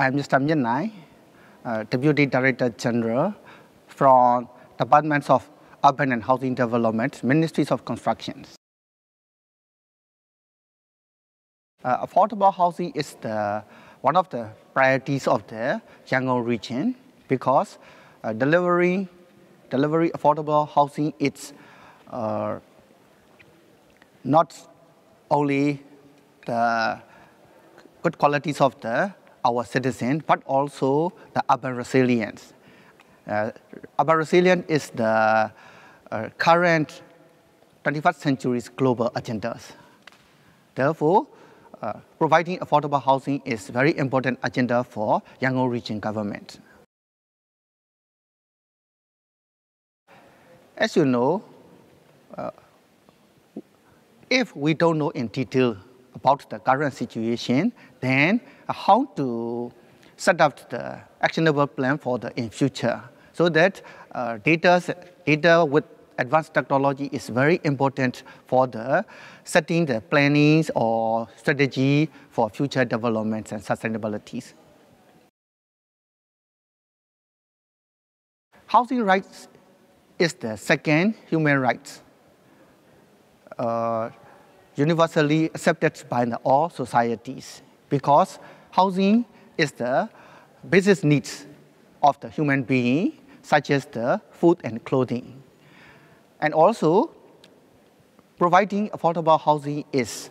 I'm Mr. Nai, uh, Deputy Director General from Departments of Urban and Housing Development, Ministries of Construction. Uh, affordable housing is the, one of the priorities of the Yangon region because uh, delivery, delivery affordable housing is uh, not only the good qualities of the, our citizens, but also the urban resilience. Uh, urban resilience is the uh, current 21st century's global agendas. Therefore, uh, providing affordable housing is very important agenda for Yangon region government. As you know, uh, if we don't know in detail about the current situation, then how to set up the actionable plan for the in future so that uh, data, data with advanced technology is very important for the setting the plannings or strategy for future developments and sustainabilities. Housing rights is the second human rights uh, universally accepted by all societies because housing is the basic needs of the human being such as the food and clothing. And also, providing affordable housing is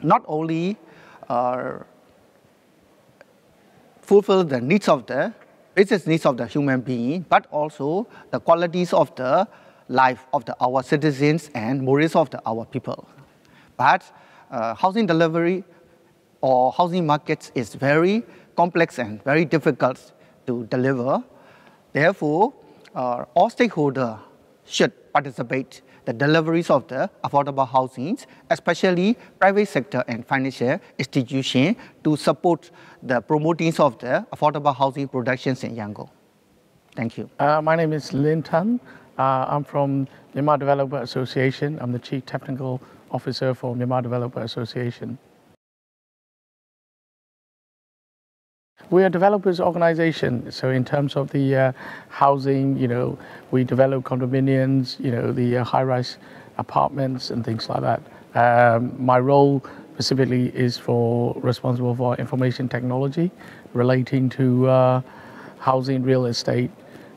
not only uh, fulfill the needs of the basic needs of the human being, but also the qualities of the life of the, our citizens and morals of the, our people. But uh, housing delivery or housing markets is very complex and very difficult to deliver. Therefore, uh, all stakeholders should participate the deliveries of the affordable housing, especially private sector and financial institutions to support the promoting of the affordable housing productions in Yangon. Thank you. Uh, my name is Lin Tan. Uh, I'm from Myanmar Developer Association. I'm the Chief Technical Officer for Myanmar Developer Association. We are a developers organization, so in terms of the uh, housing, you know, we develop condominiums, you know, the uh, high-rise apartments and things like that. Um, my role specifically is for responsible for information technology relating to uh, housing, real estate,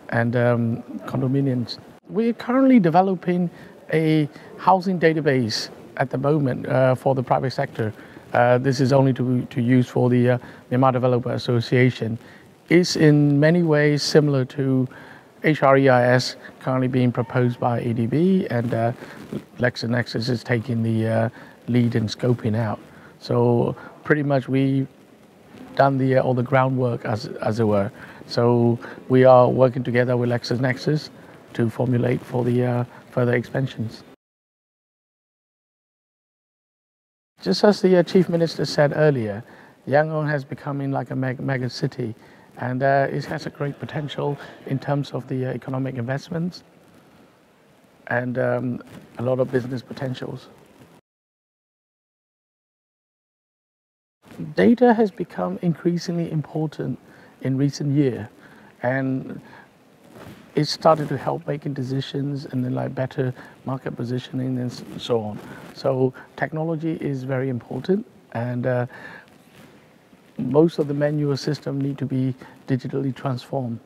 and um, condominiums. We're currently developing a housing database at the moment uh, for the private sector. Uh, this is only to, to use for the uh, Myanmar Developer Association. It's in many ways similar to HREIS currently being proposed by ADB and uh, LexisNexis is taking the uh, lead in scoping out. So pretty much we've done the, uh, all the groundwork as, as it were. So we are working together with LexisNexis to formulate for the uh, further expansions. Just as the uh, Chief Minister said earlier, Yangon has become like a mega, mega city and uh, it has a great potential in terms of the uh, economic investments and um, a lot of business potentials. Data has become increasingly important in recent year and it started to help making decisions and then like better market positioning and so on. So technology is very important and uh, most of the manual system need to be digitally transformed.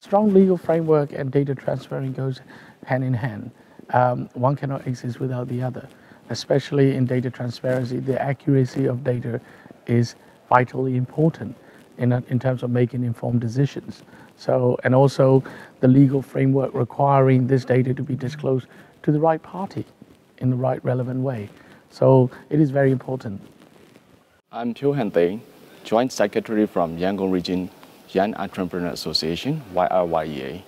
Strong legal framework and data transferring goes hand in hand. Um, one cannot exist without the other, especially in data transparency. The accuracy of data is vitally important in, in terms of making informed decisions. So, and also the legal framework requiring this data to be disclosed to the right party in the right relevant way. So it is very important. I'm Thieu Han Teng, Joint Secretary from Yangon Region Young Entrepreneur Association, YRYEA.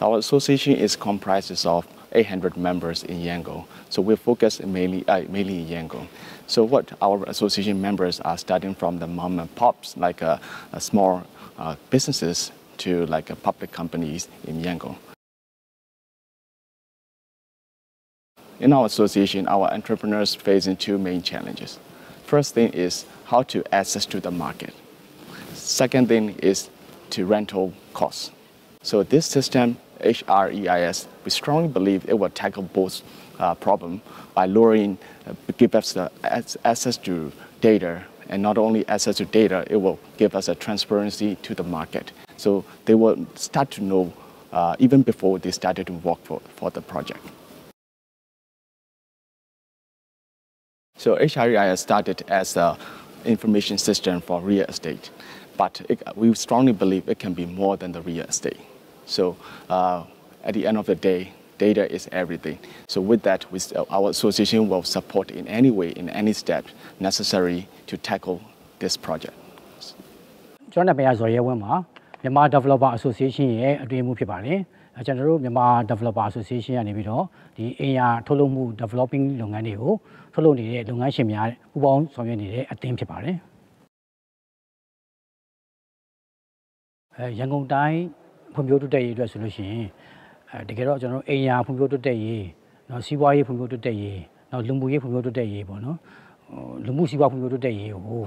Our association is comprised of 800 members in Yangon. So we focus mainly, uh, mainly in Yangon. So what our association members are starting from the mom and pops, like a, uh, small uh, businesses to like a uh, public companies in Yangon. In our association, our entrepreneurs facing two main challenges. First thing is how to access to the market. Second thing is to rental costs. So this system, HREIS, we strongly believe it will tackle both uh, problem by lowering, uh, give us the access to data, and not only access to data, it will give us a transparency to the market. So they will start to know uh, even before they started to work for, for the project. So HREIS started as an information system for real estate, but it, we strongly believe it can be more than the real estate. So uh, at the end of the day, data is everything. So with that, we, our association will support in any way, in any step necessary to tackle this project. ကျွန်တော်နာမည်ဆိုရဲဝင်းပါမြန်မာ Developer Association ရဲ့အတွင်းမှုဖြစ်ပါတယ်ကျွန်တော်တို့မြန်မာ Developer Association ကနေပြီးတော့ဒီအင်ယာထုတ်လုပ်မှု developing လုပ်ငန်းတွေကိုထုတ်လုပ်နေတဲ့လုပ်ငန်းရှင်များပူးပေါင်းဆောင်ရွက်နေတဲ့အသင်းဖြစ်ပါတယ်အဲရန်ကုန်တိုင်း ဖွံ့ဖြိုးတိုးတက်ရေးအတွက်ဆိုလို့ရှိရင်အဲတကယ်တော့ကျွန်တော်တို့အိမ်ယာဖွံ့ဖြိုးတိုးတက်ရေးနော်စီးပွားရေးဖွံ့ဖြိုးတိုးတက်ရေးနော်လူမှုရေးဖွံ့ဖြိုးတိုးတက်ရေးပေါ့နော်လူမှုစီးပွားဖွံ့ဖြိုးတိုးတက်ရေးကို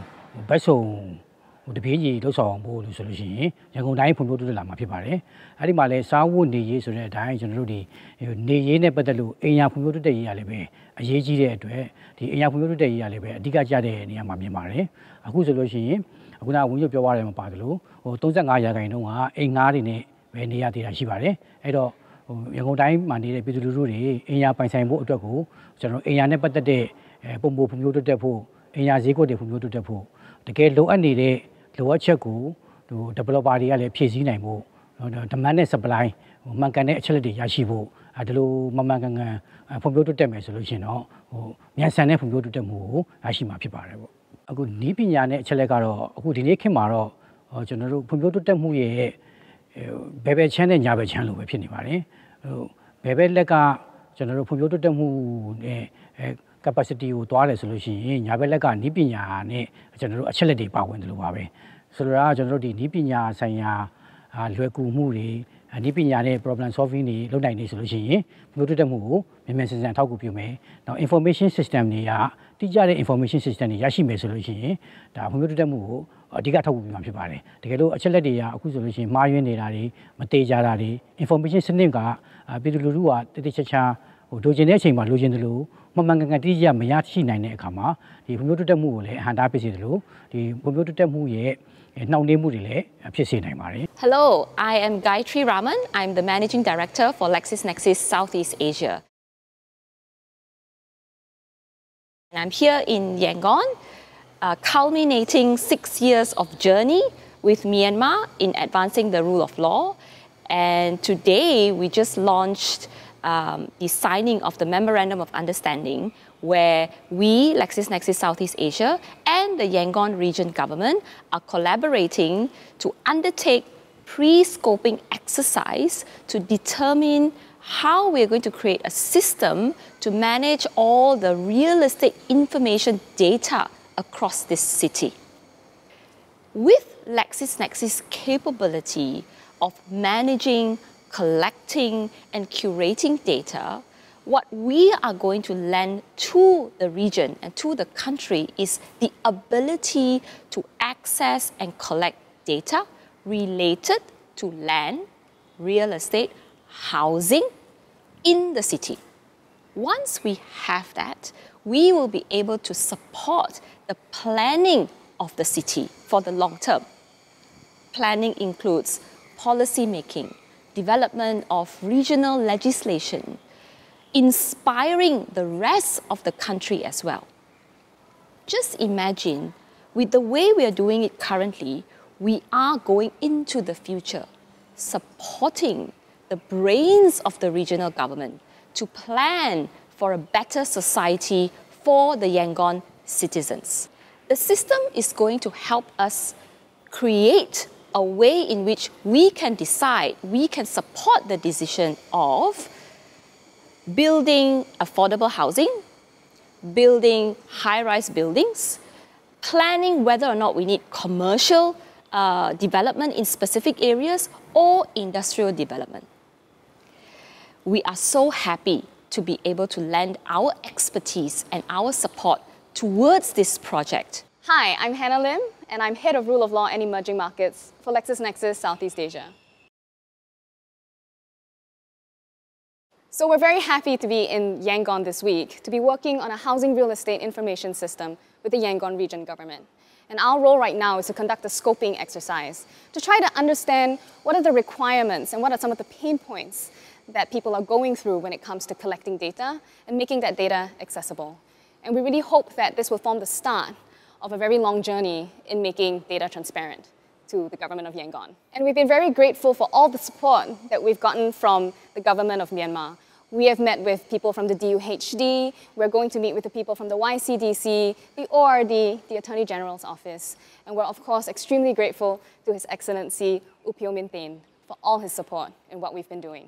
ဘက်စုံဟိုတပြေးကြီးလှုပ်ဆောင်ဖို့လို့ဆိုလို့ရှိရင်ရန်ကုန်တိုင်းဖွံ့ဖြိုးတိုးတက်လာမှာဖြစ်ပါတယ်။အဲဒီမှာလဲစားဝတ်နေရေးဆိုတဲ့အတိုင်းကျွန်တော်တို့ဒီနေရေးနဲ့ပတ်သက်လို့အိမ်ယာဖွံ့ဖြိုးတိုးတက်ရေးရလည်းပဲအရေးကြီးတဲ့အတွက်ဒီအိမ်ယာဖွံ့ဖြိုးတိုးတက်ရေးရလည်းပဲအဓိကကျတဲ့နေရာမှာမြင်ပါတယ်။အခုဆိုလို့ရှိရင်အခုနကဝန်ကြီးပြောရတယ်မှာပါသလိုဟို35ရာခိုင်နှုန်းကအိမ်ငါးတွေနဲ့ ပဲနေရသေးတာရှိပါတယ်။အဲ့တော့ဟိုရန်ကုန်တိုင်းမှာနေတဲ့ပြည်သူလူထုတွေအိမ်ယာပိုင်ဆိုင်ဖို့အတွက်ကိုကျွန်တော်အိမ်ယာနဲ့ပတ်သက်တဲ့ပုံပုံဖွံ့ဖြိုးတိုးတက်ဖို့အိမ်ယာဈေးကွက်တွေဖွံ့ဖြိုးတိုးတက်ဖို့တကယ်လိုအပ်နေတဲ့လိုအပ်ချက်ကိုဟို developer တွေကလည်းဖြည့်ဆည်းနိုင်ဖို့ demand နဲ့ supply ဟိုမှန်ကန်တဲ့အချက်လက်တွေရရှိဖို့အဲဒီလိုမမှန်ကန်ကန်ဖွံ့ဖြိုးတိုးတက်မယ်ဆိုလို့ရှိရင်တော့ဟိုမြန်ဆန်တဲ့ဖွံ့ဖြိုးတိုးတက်မှုကိုရရှိမှာဖြစ်ပါတယ်ပေါ့အခုနီးပညာနဲ့အချက်လက်ကတော့အခုဒီနေ့ခေတ်မှာတော့ကျွန်တော်တို့ဖွံ့ဖြိုးတိုးတက်မှုရဲ့ ဘယ်ဘယ်ချမ်းနဲ့ညာဘယ်ချမ်းလို့ပဲဖြစ်နေပါတယ်ဟိုဘယ်ဘယ်လက်ကကျွန်တော်တို့ဖွံ့ဖြိုးတိုးတက်မှုနဲ့ capacity ကိုတွားတယ်ဆိုလို့ရှိရင်ညာဘက်လက်ကနီးပညာနဲ့ကျွန်တော်တို့အချက်လက်တွေပါဝင်တယ်လို့ပါပဲဆိုတော့ကျွန်တော်တို့ဒီနီးပညာဆိုင်ရာလွယ်ကူမှုတွေနီးပညာနဲ့ problem solving တွေလုပ်နိုင်နေဆိုလို့ရှိရင်မျိုးတိုးတက်မှုကိုမြန်မြန်ဆန်ဆန်ထောက်ကူပြုမယ်။နောက် information system တွေက တိကျတဲ့ information system တွေရရှိမယ်ဆိုလို့ရှိရင်ဒါဖွံ့ဖြိုးတိုးတက်မှုကိုအဓိကထောက်ကူပြုမှာဖြစ်ပါတယ်။တကယ်လို့အချက်လက်တွေကအခုဆိုလို့ရှိရင်မှားယွင်းနေတာတွေမတေကြတာတွေ information စနစ်ကပြည်သူလူထုကတိတိကျကျဟိုလိုချင်တဲ့အချိန်မှာလိုချင်တယ်လို့မမှန်ကန်ကန်တိကျမရရှိနိုင်တဲ့အခါမှာဒီဖွံ့ဖြိုးတိုးတက်မှုကိုလည်းအဟန့်တားဖြစ်စေတယ်လို့ဒီဖွံ့ဖြိုးတိုးတက်မှုရဲ့နှောင့်နှေးမှုတွေလည်းဖြစ်စေနိုင်ပါတယ် Hello I am Gayatri Raman I'm the managing director for LexisNexis Southeast Asia I'm here in Yangon uh, culminating 6 years of journey with Myanmar in advancing the rule of law. And today we just launched um, the signing of the Memorandum of Understanding where we, LexisNexis Southeast Asia, and the Yangon region government are collaborating to undertake pre-scoping exercise to determine how we're going to create a system to manage all the real estate information data across this city. With LexisNexis capability of managing collecting and curating data, what we are going to lend to the region and to the country is the ability to access and collect data related to land, real estate, housing in the city. Once we have that, we will be able to support the planning of the city for the long term. Planning includes policy making, development of regional legislation, inspiring the rest of the country as well. Just imagine, with the way we are doing it currently, we are going into the future, supporting the brains of the regional government to plan for a better society for the Yangon citizens. The system is going to help us create a way in which we can decide, we can support the decision of building affordable housing, building high rise buildings, planning whether or not we need commercial uh, development in specific areas or industrial development. We are so happy to be able to lend our expertise and our support towards this project. Hi, I'm Hannah Lim, and I'm Head of Rule of Law and Emerging Markets for LexisNexis Southeast Asia. So we're very happy to be in Yangon this week, to be working on a housing real estate information system with the Yangon region government. And our role right now is to conduct a scoping exercise to try to understand what are the requirements and what are some of the pain points that people are going through when it comes to collecting data and making that data accessible. And we really hope that this will form the start of a very long journey in making data transparent to the government of Yangon. And we've been very grateful for all the support that we've gotten from the government of Myanmar. We have met with people from the DUHD, we're going to meet with the people from the YCDC, the ORD, the Attorney General's office, and we're of course extremely grateful to His Excellency U Phyo Min Thein for all his support in what we've been doing.